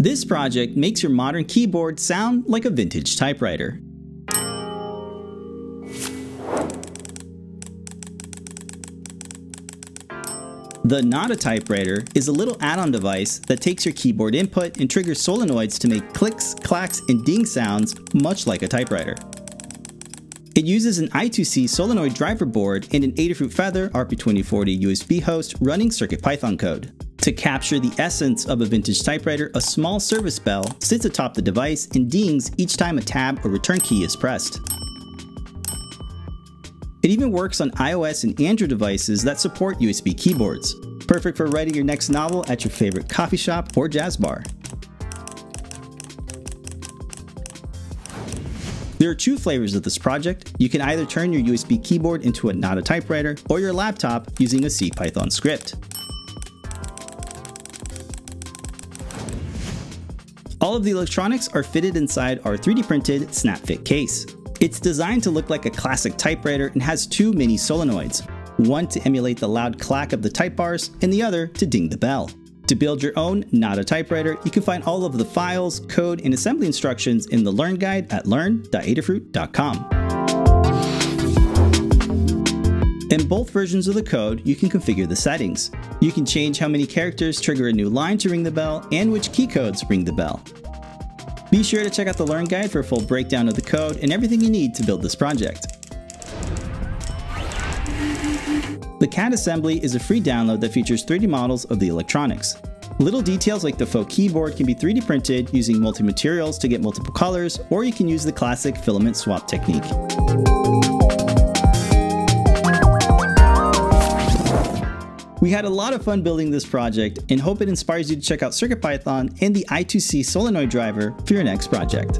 This project makes your modern keyboard sound like a vintage typewriter. The Not a Typewriter is a little add-on device that takes your keyboard input and triggers solenoids to make clicks, clacks, and ding sounds much like a typewriter. It uses an I2C solenoid driver board and an Adafruit Feather RP2040 USB host running CircuitPython code. To capture the essence of a vintage typewriter, a small service bell sits atop the device and dings each time a tab or return key is pressed. It even works on iOS and Android devices that support USB keyboards. Perfect for writing your next novel at your favorite coffee shop or jazz bar. There are two flavors of this project. You can either turn your USB keyboard into a not a typewriter or your laptop using a CPython script. All of the electronics are fitted inside our 3D printed snap-fit case. It's designed to look like a classic typewriter and has two mini solenoids, one to emulate the loud clack of the type bars and the other to ding the bell. To build your own Not a Typewriter, you can find all of the files, code, and assembly instructions in the Learn Guide at learn.adafruit.com. both versions of the code, you can configure the settings. You can change how many characters trigger a new line to ring the bell and which key codes ring the bell. Be sure to check out the Learn Guide for a full breakdown of the code and everything you need to build this project. The CAD assembly is a free download that features 3D models of the electronics. Little details like the faux keyboard can be 3D printed using multi-materials to get multiple colors, or you can use the classic filament swap technique. We had a lot of fun building this project and hope it inspires you to check out CircuitPython and the I2C solenoid driver for your next project.